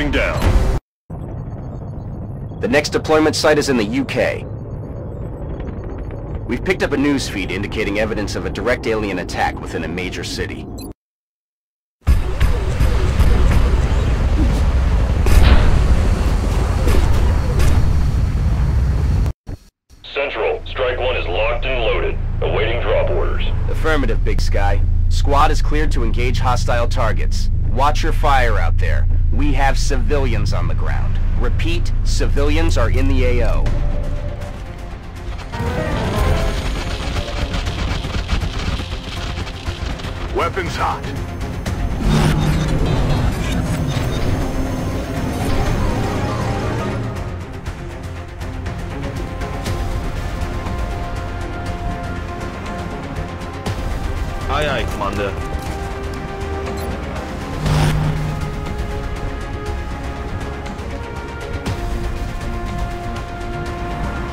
Touching down. The next deployment site is in the UK. We've picked up a news feed indicating evidence of a direct alien attack within a major city. Central, Strike 1 is locked and loaded, awaiting drop orders. Affirmative, Big Sky. Squad is cleared to engage hostile targets. Watch your fire out there. We have civilians on the ground. Repeat, civilians are in the AO. Weapons hot. Aye, aye, Commander.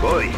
Boy.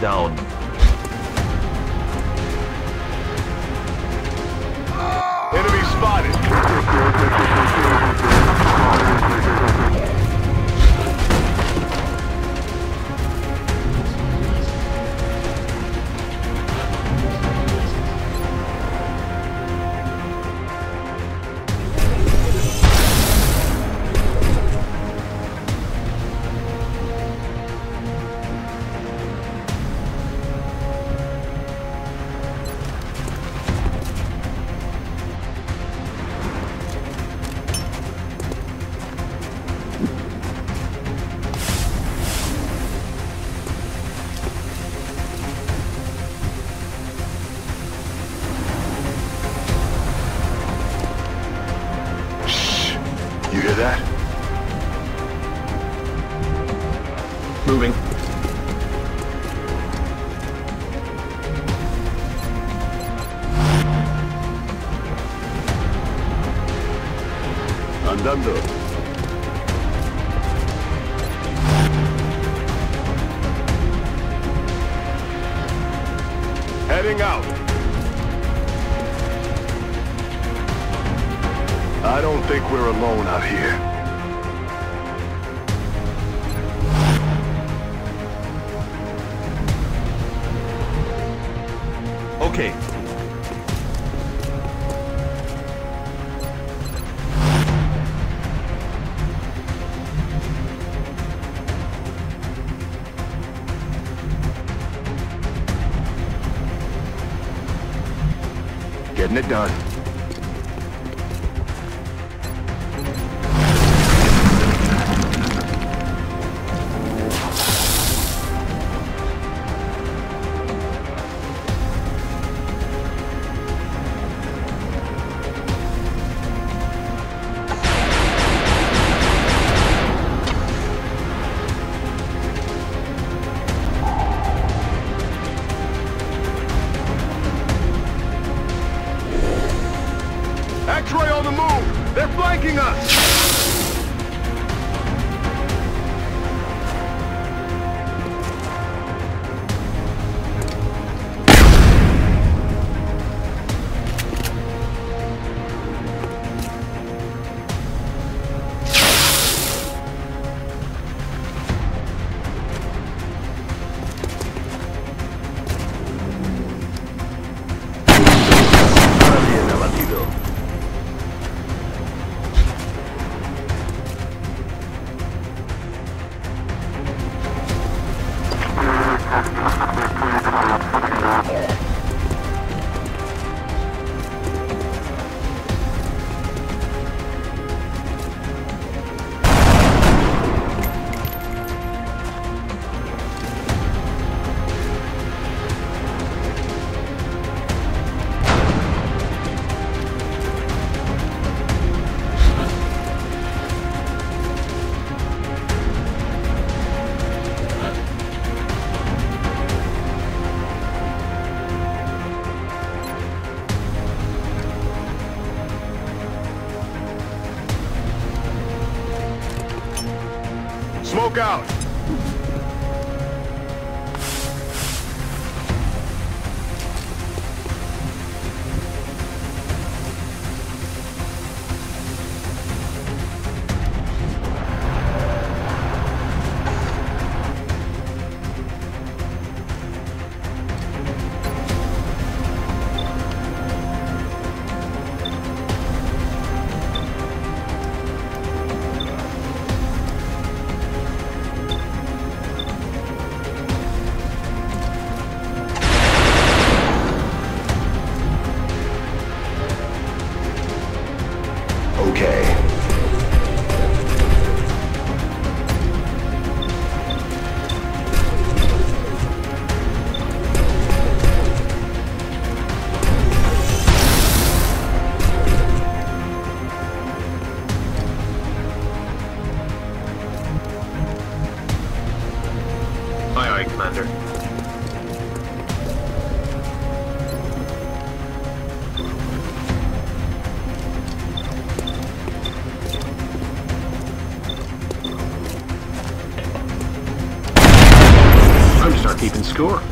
Down. getting it done. broke out. Sure.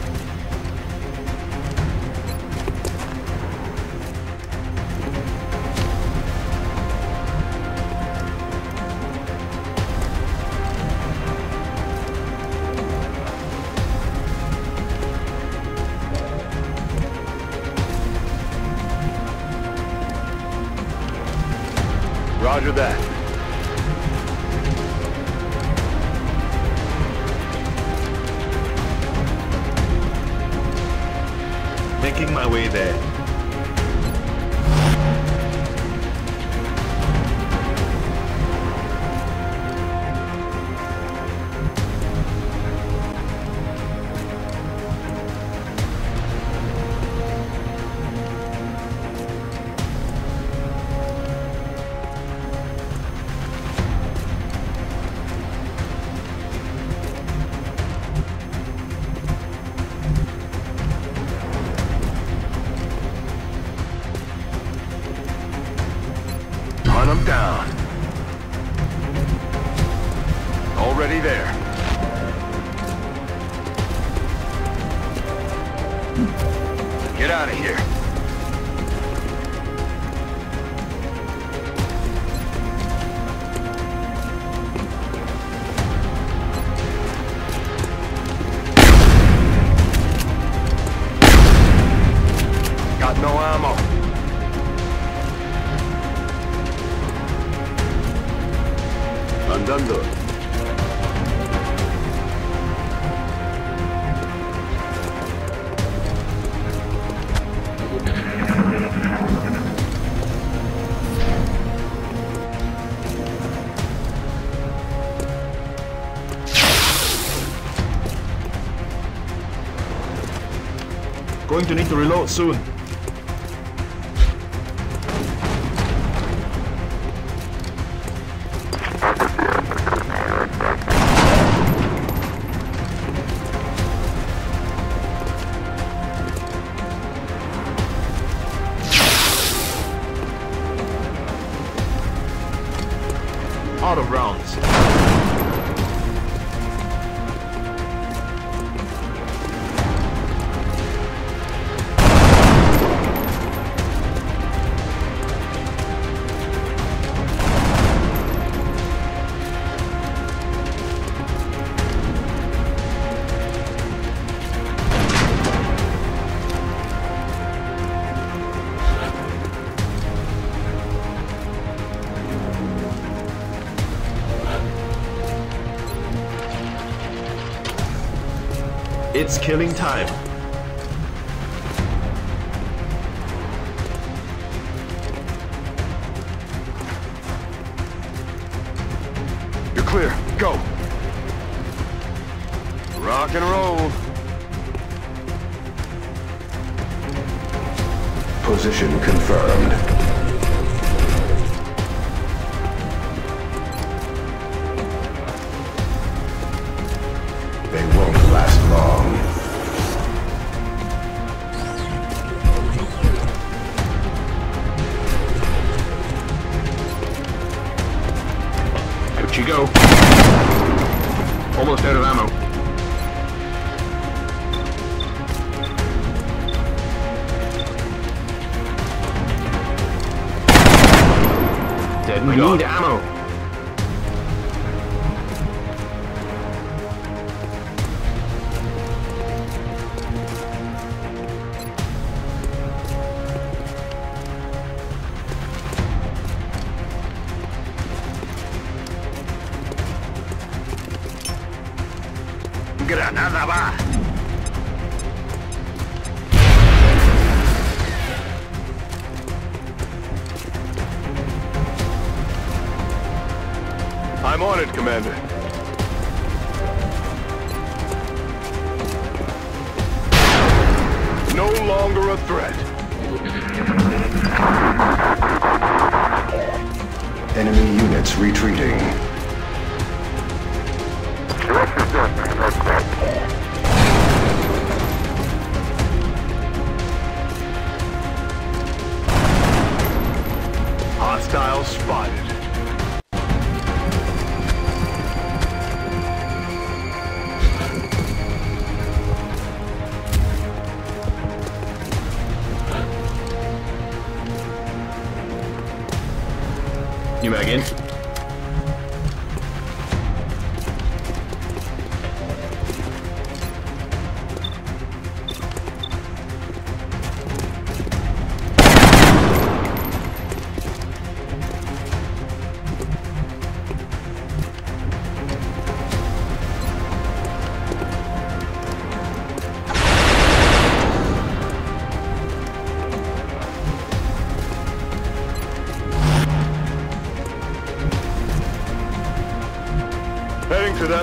get out of here. you need to reload soon. It's killing time. You're clear. Go. Rock and roll. Position confirmed. They won't long.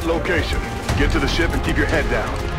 that location. Get to the ship and keep your head down.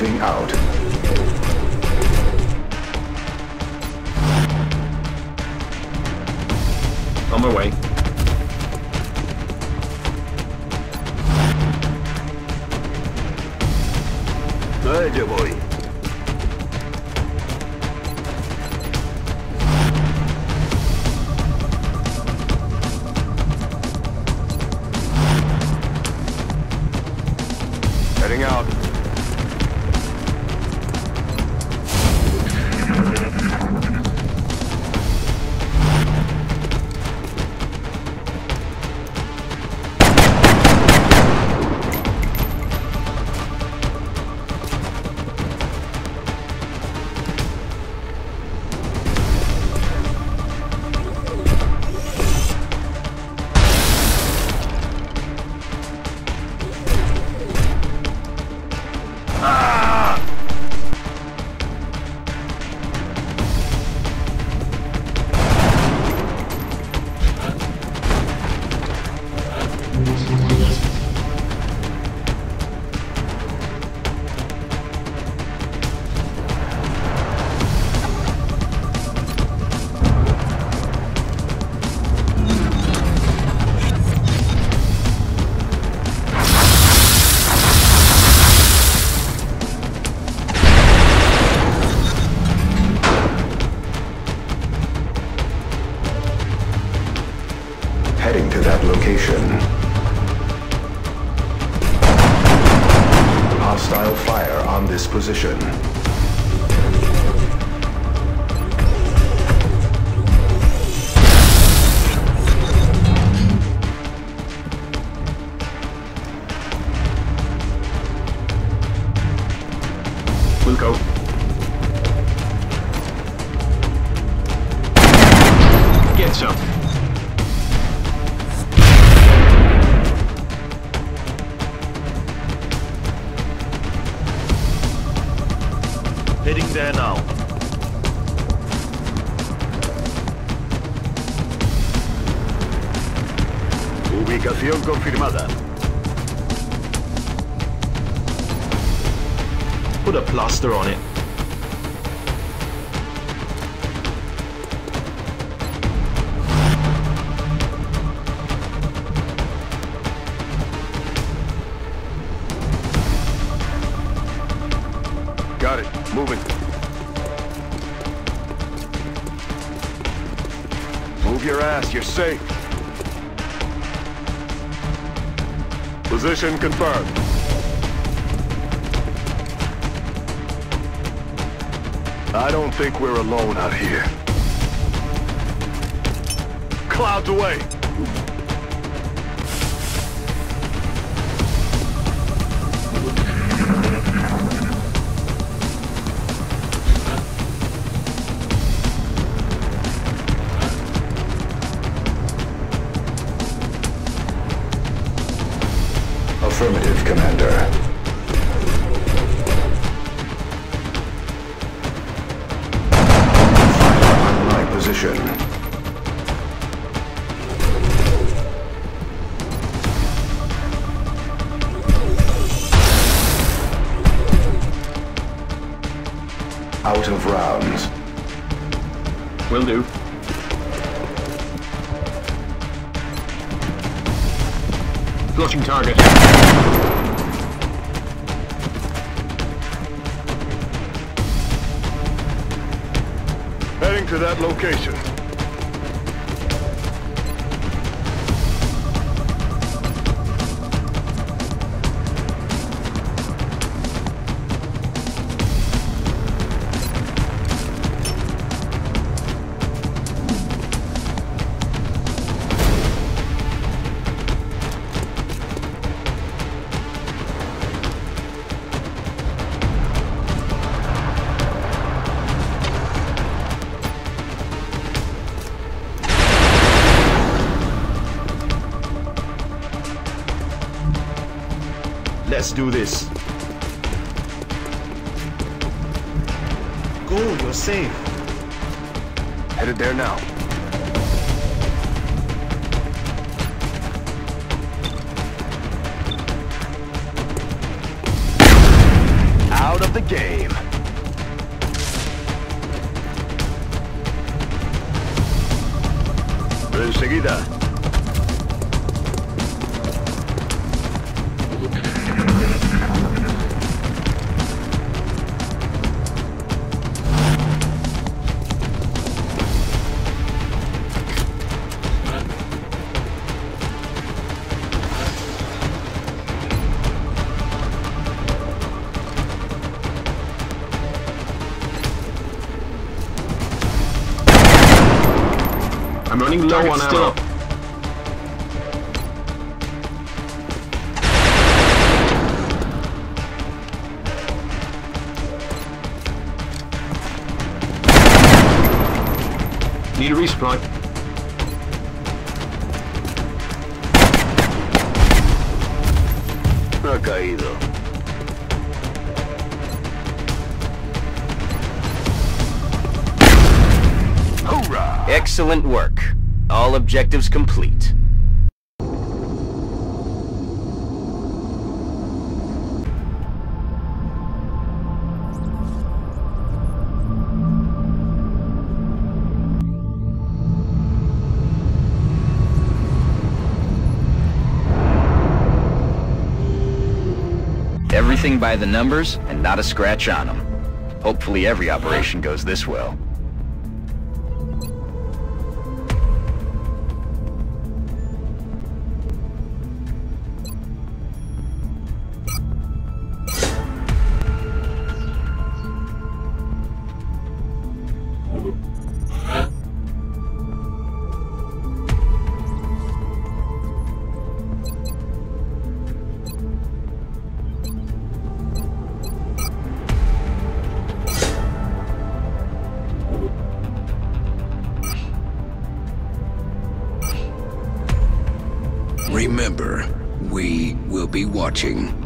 moving out. On my way. Good boy. there now. Ubicación confirmada. Put a plaster on it. You're safe. Position confirmed. I don't think we're alone out here. Clouds away! Let's do this. Go, you're safe. Headed there now. Out of the game. Enseguida. Low still complete. Everything by the numbers and not a scratch on them. Hopefully every operation goes this well. Watching.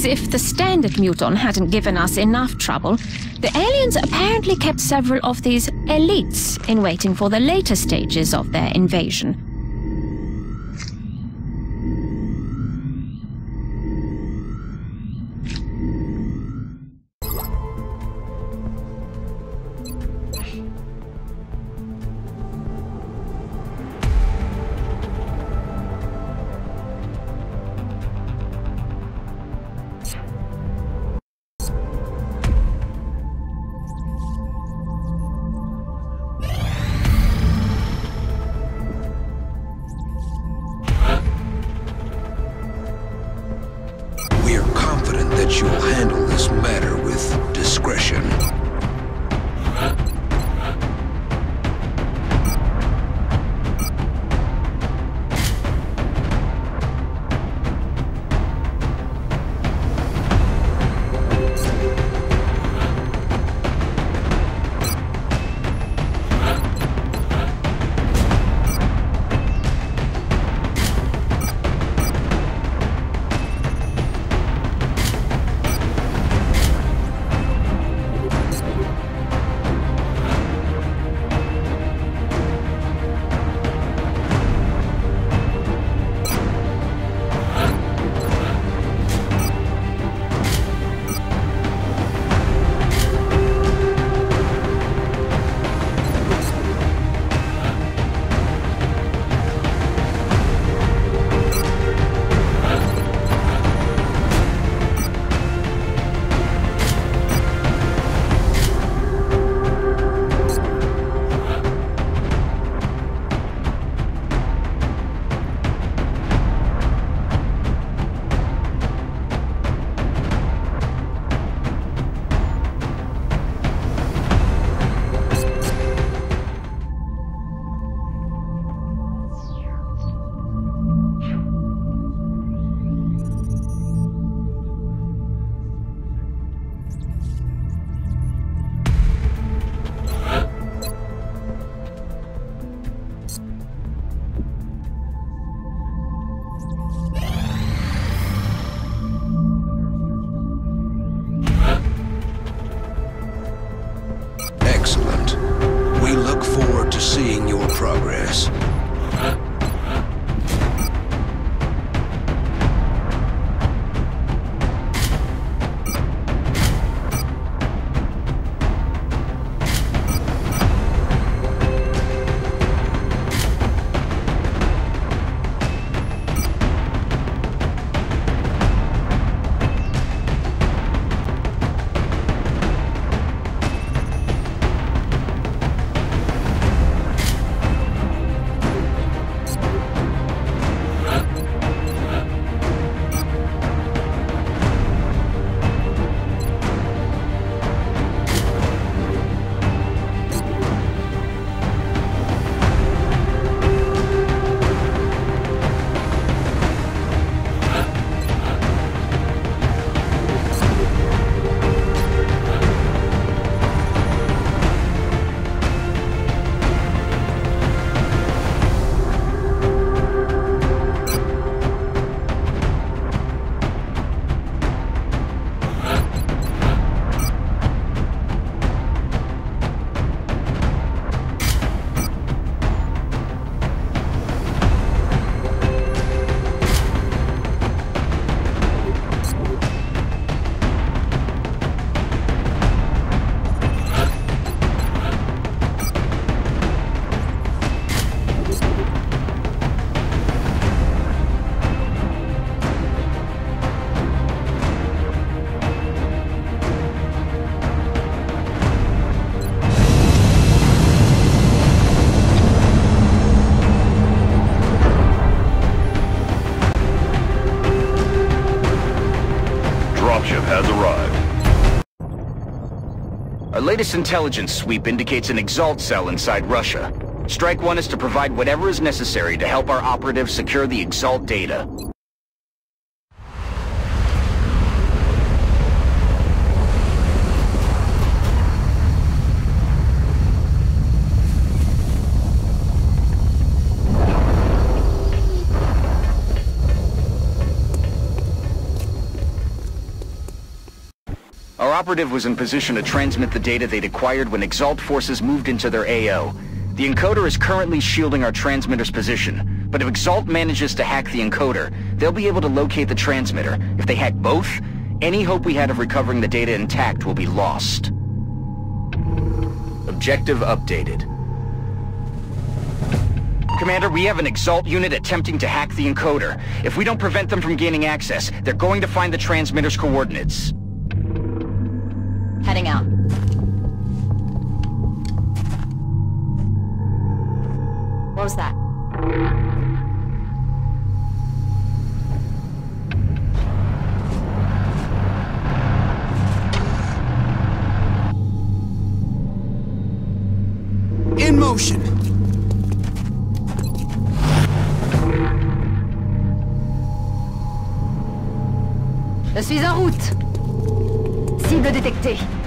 As if the standard muton hadn't given us enough trouble, the aliens apparently kept several of these elites in waiting for the later stages of their invasion. Latest intelligence sweep indicates an Exalt cell inside Russia. Strike One is to provide whatever is necessary to help our operatives secure the Exalt data. Our operative was in position to transmit the data they'd acquired when Exalt forces moved into their AO. The encoder is currently shielding our transmitter's position, but if Exalt manages to hack the encoder, they'll be able to locate the transmitter. If they hack both, any hope we had of recovering the data intact will be lost. Objective updated. Commander, we have an Exalt unit attempting to hack the encoder. If we don't prevent them from gaining access, they're going to find the transmitter's coordinates. Heading out. What was that? In motion. Je suis en route. Cible détectée.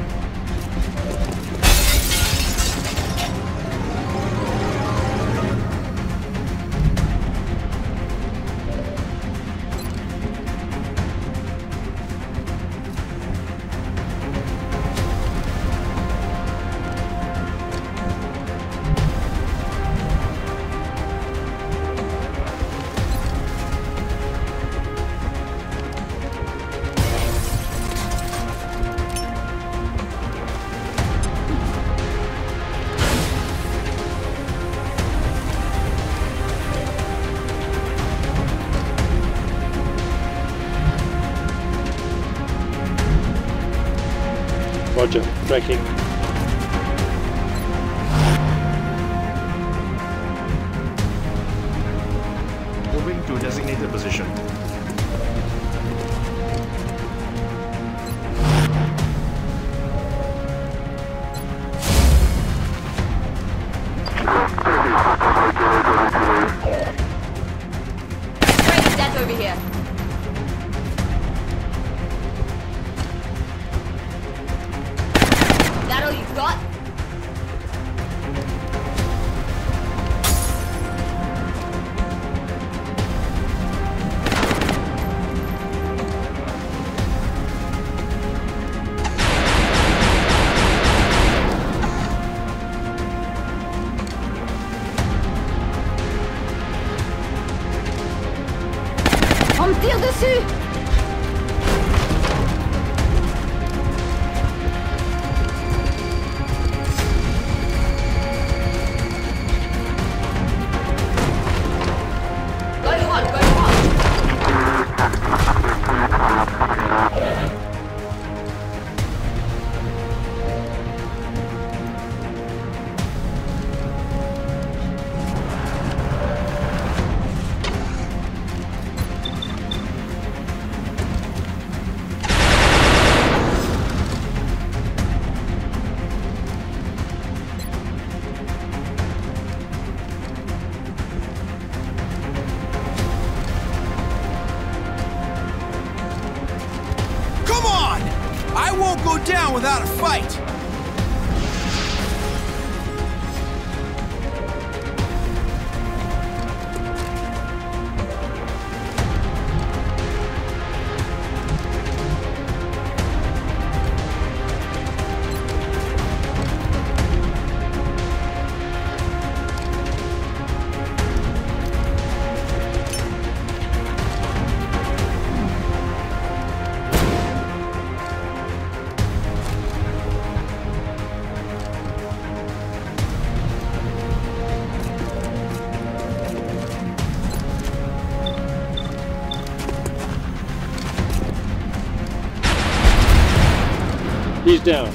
Down.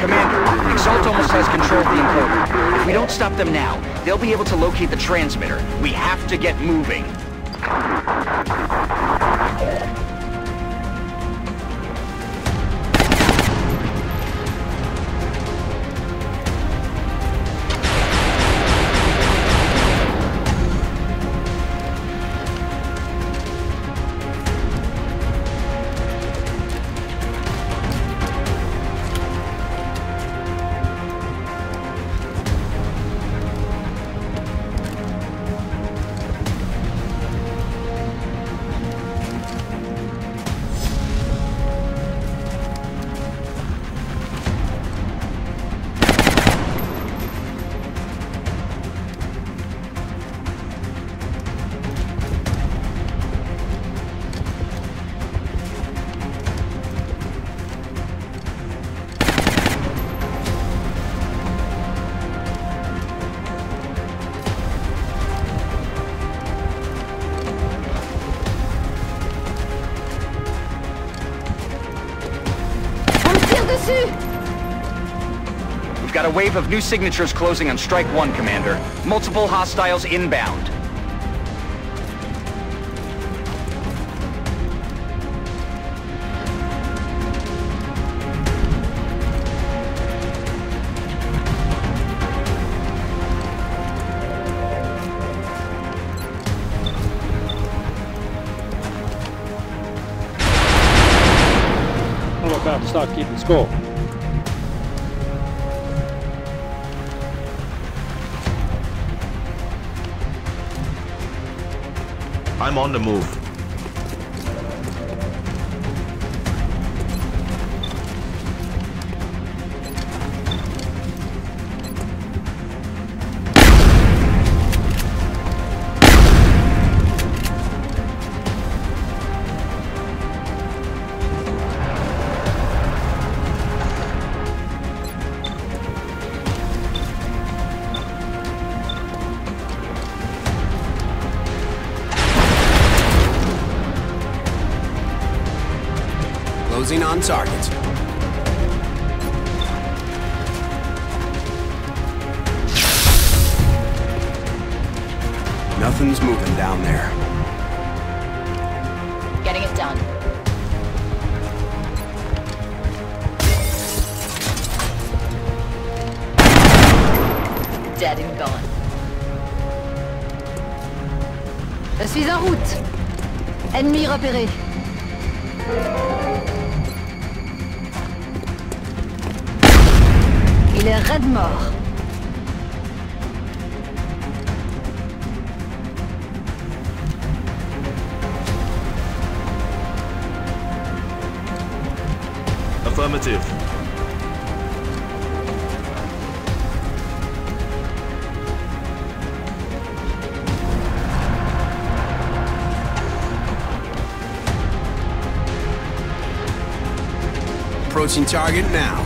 Commander, Exalt almost has control of the encoder. If we don't stop them now, they'll be able to locate the transmitter. We have to get moving. Got a wave of new signatures closing on Strike 1, Commander. Multiple hostiles inbound. I'm about to keeping score. I'm on the move. Closing Approaching target now.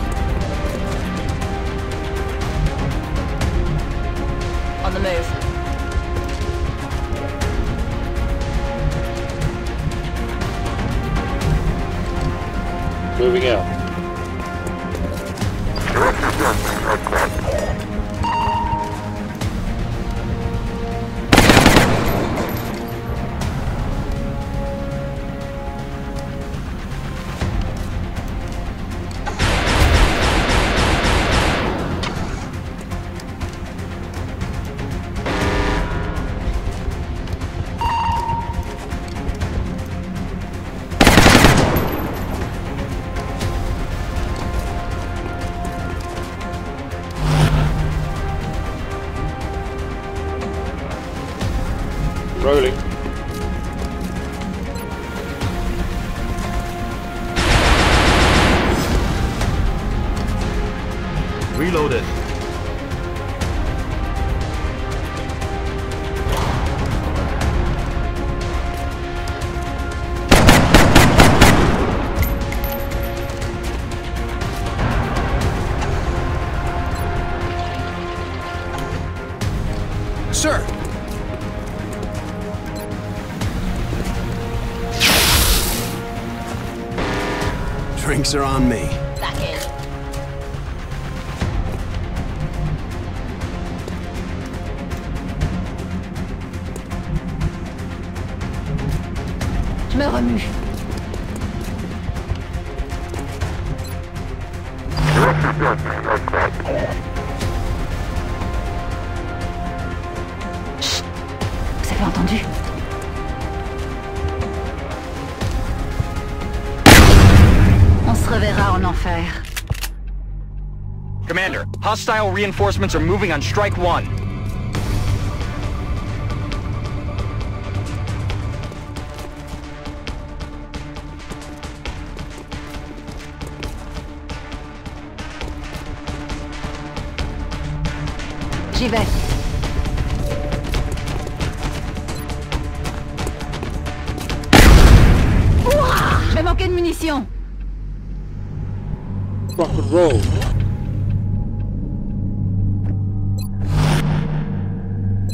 Drinks are on me. Hostile reinforcements are moving on Strike 1.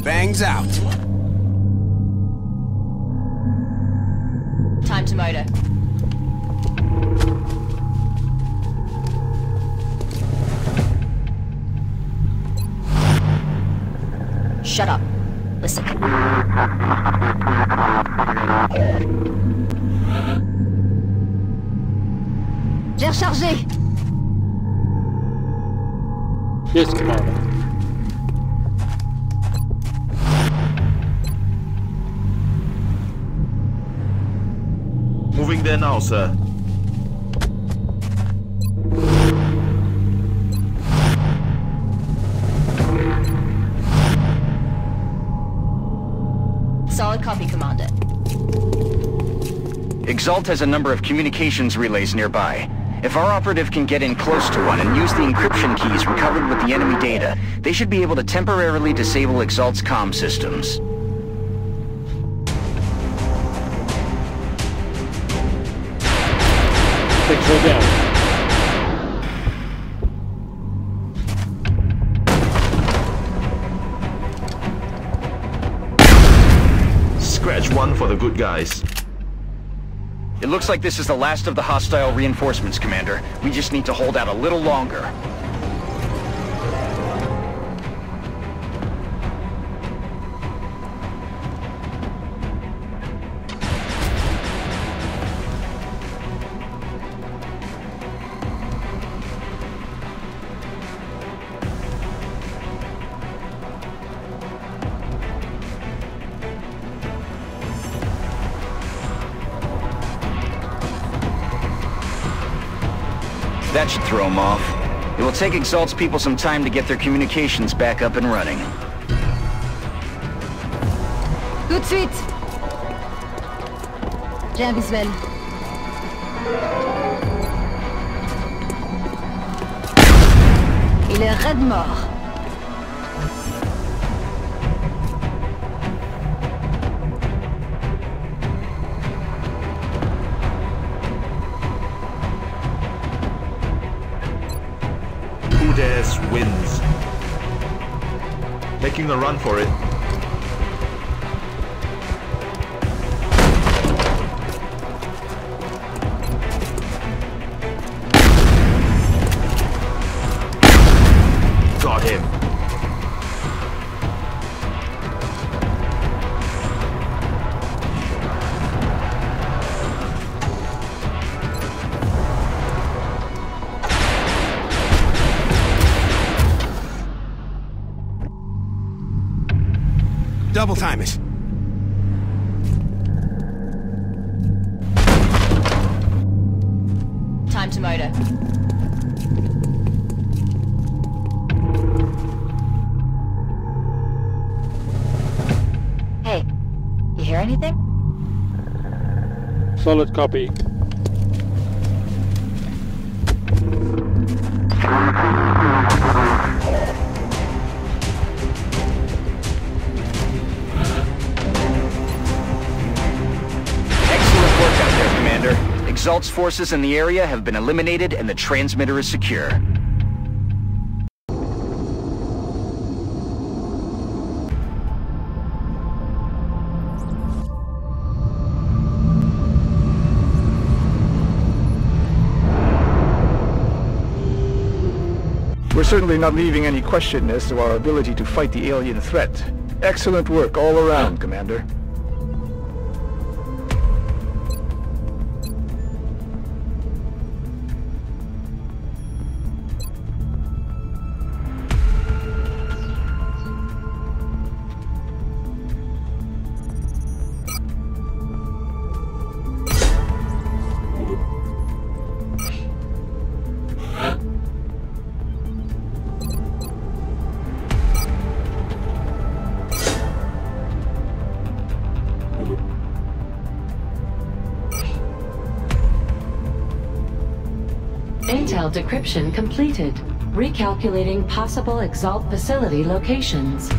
Bangs out. Time to motor. Shut up. Listen. J'ai rechargé. Yes, Commander. Moving there now, sir. Solid copy, Commander. Exalt has a number of communications relays nearby. If our operative can get in close to one and use the encryption keys recovered with the enemy data, they should be able to temporarily disable Exalt's comm systems. Good guys. It looks like this is the last of the hostile reinforcements, Commander. We just need to hold out a little longer. Throw them off. It will take Exalt's people some time to get their communications back up and running. De suite. J'ai un visuel. Il est raide mort. Making a run for it. Solid copy. Excellent work out there, Commander. Exalt's forces in the area have been eliminated and the transmitter is secure. Not leaving any question as to our ability to fight the alien threat. Excellent work all around, Commander. Decryption completed. Recalculating possible Exalt facility locations.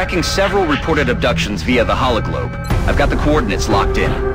Tracking several reported abductions via the hologlobe. I've got the coordinates locked in.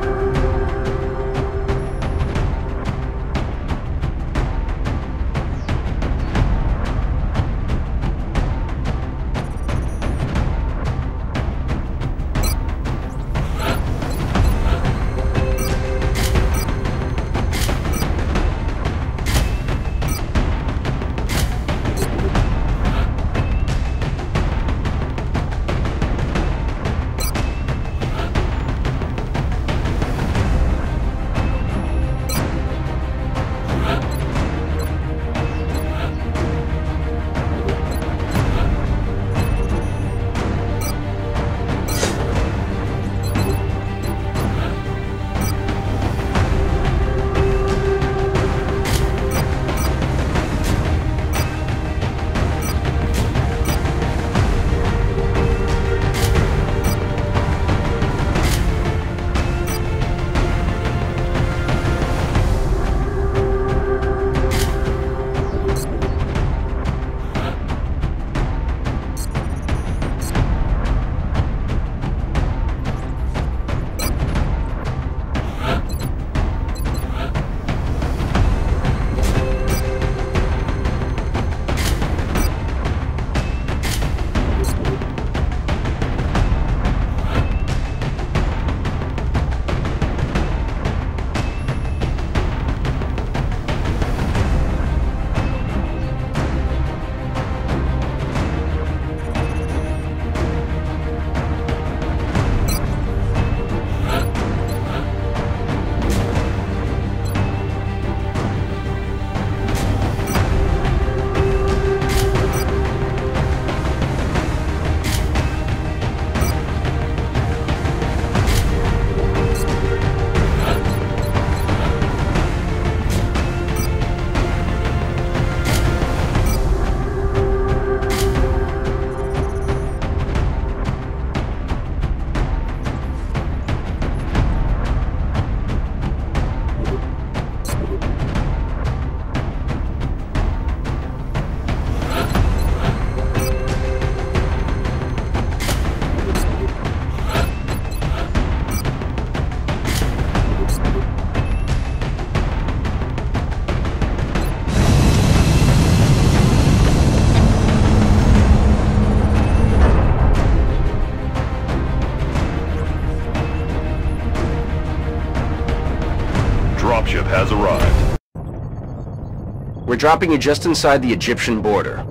We're dropping you just inside the Egyptian border.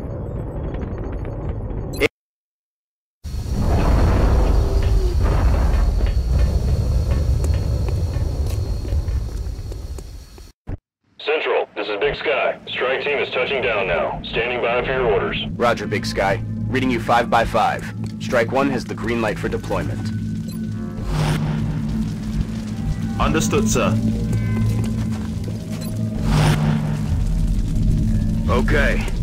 Central, this is Big Sky. Strike team is touching down now. Standing by for your orders. Roger, Big Sky. Reading you 5 by 5 Strike 1 has the green light for deployment. Understood, sir. Okay.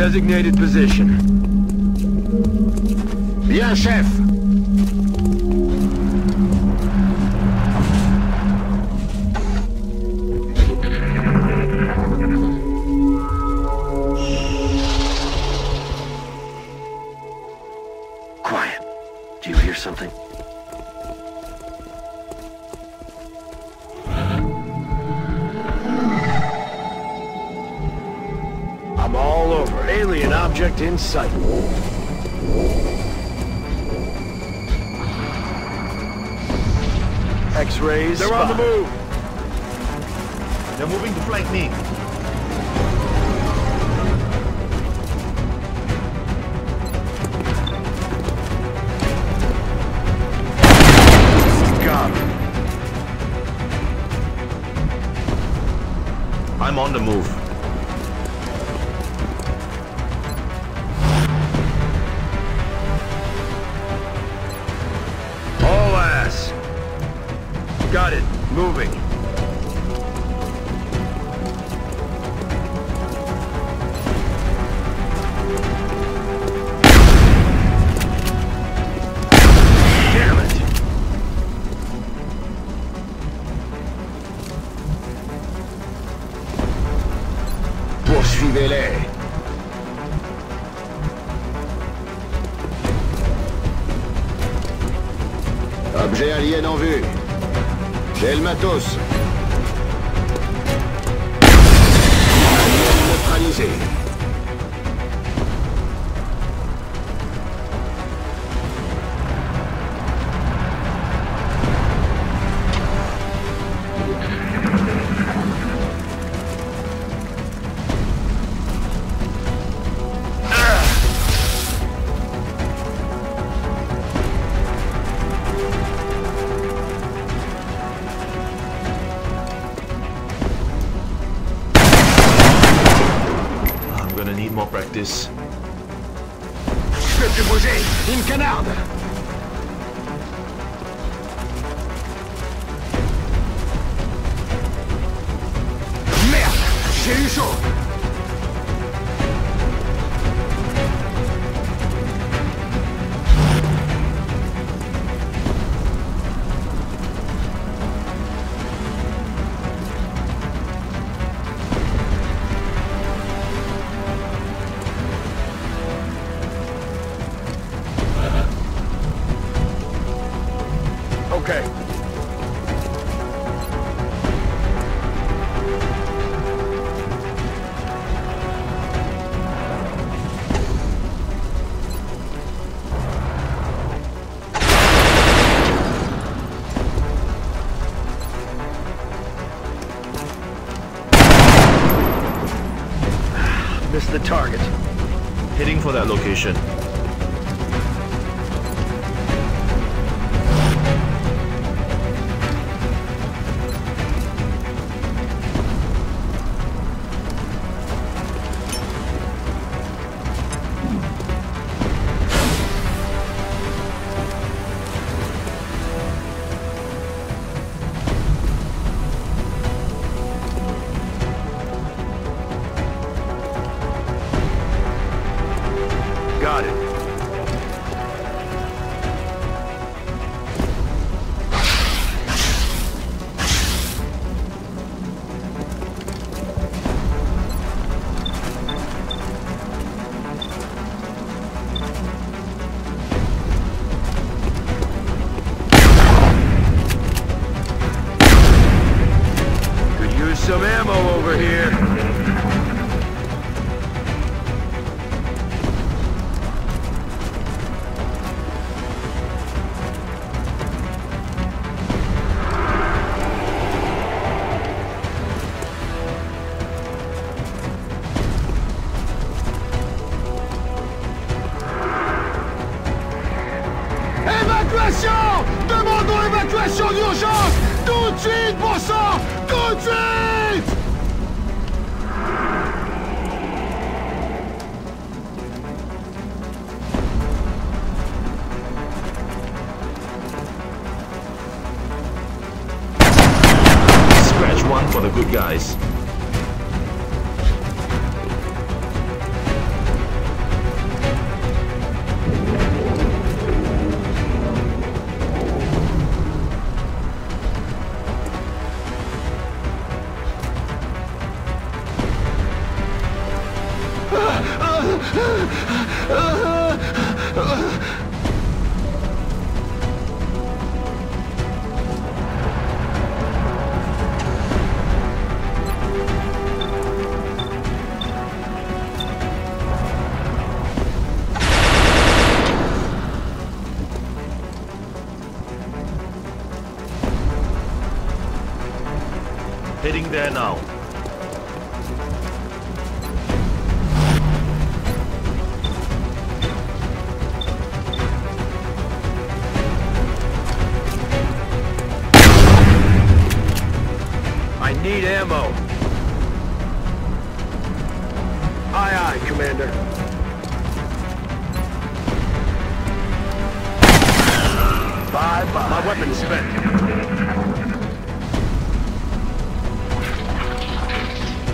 Designated position. J'ai le matos. Neutralisé.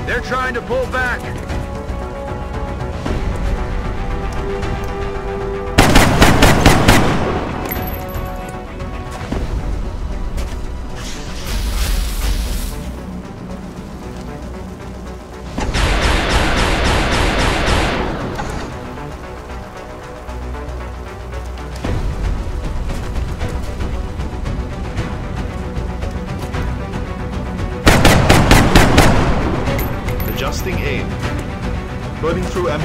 They're trying to pull back.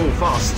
Burning fast.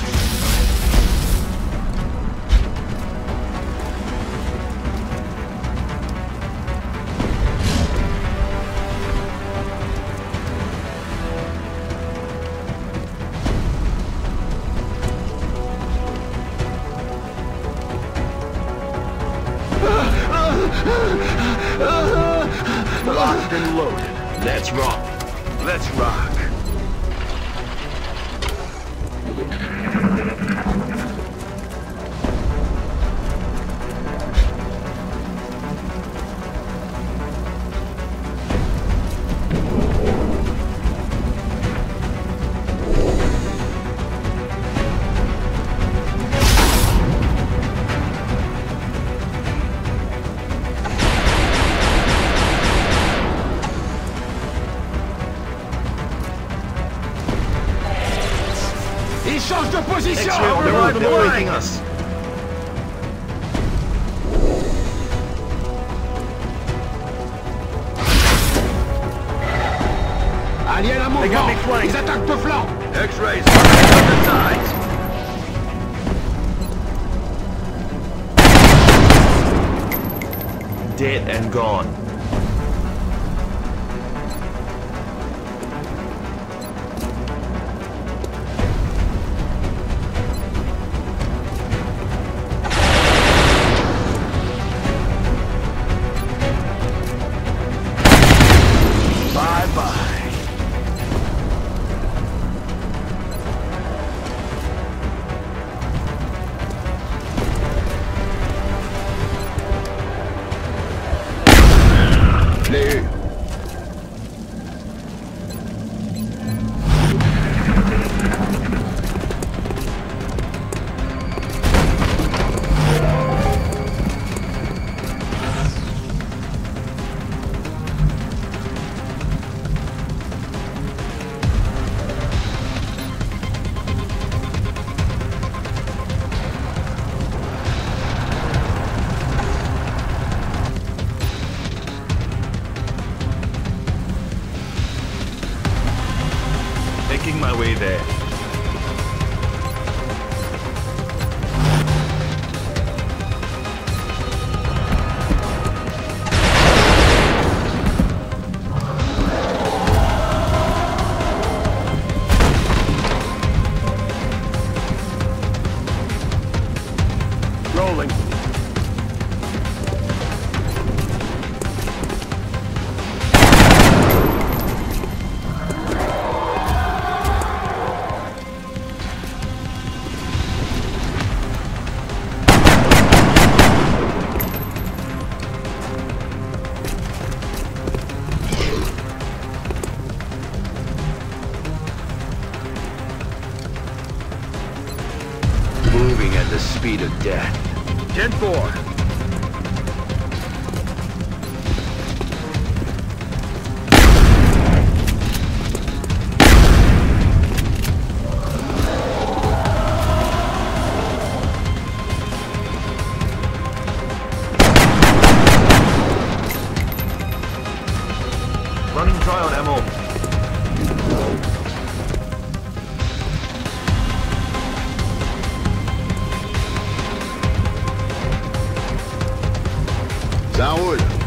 Tá, da hoje.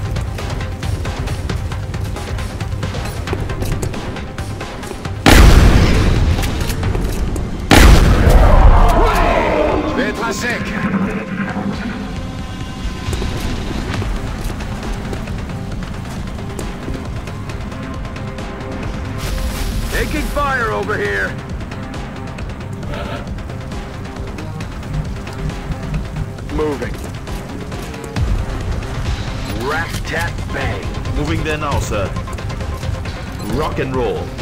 Rock and roll.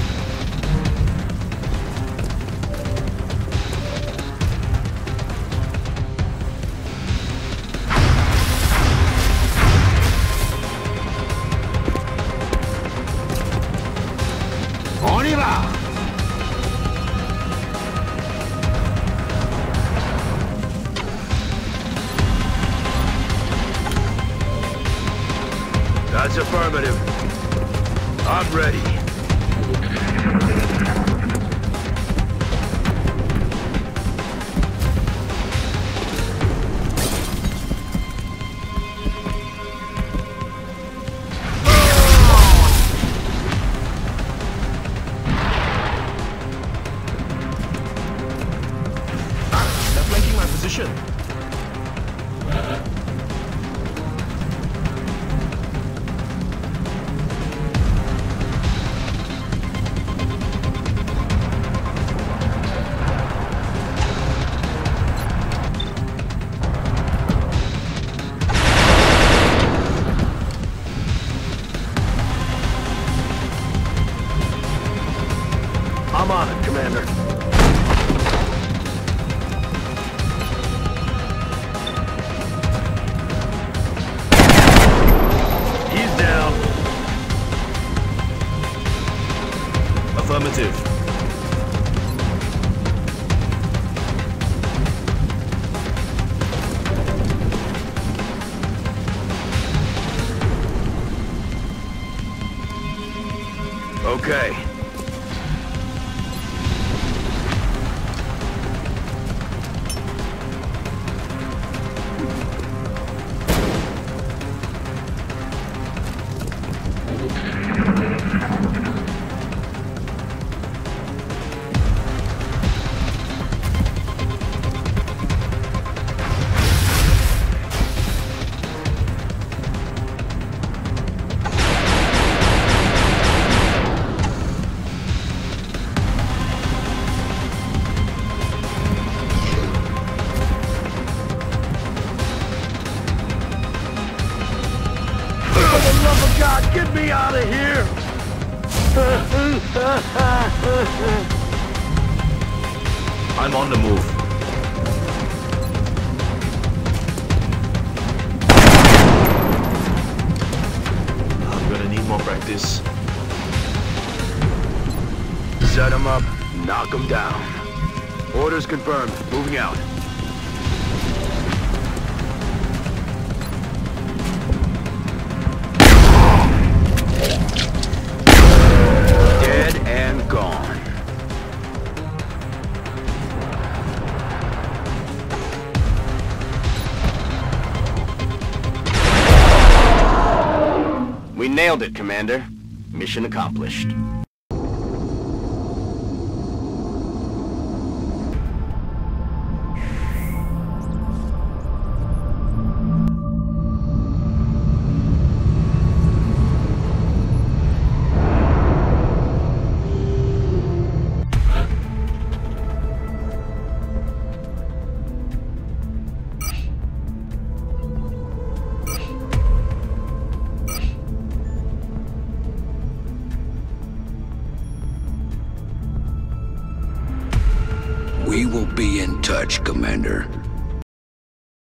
Okay. Commander. Mission accomplished.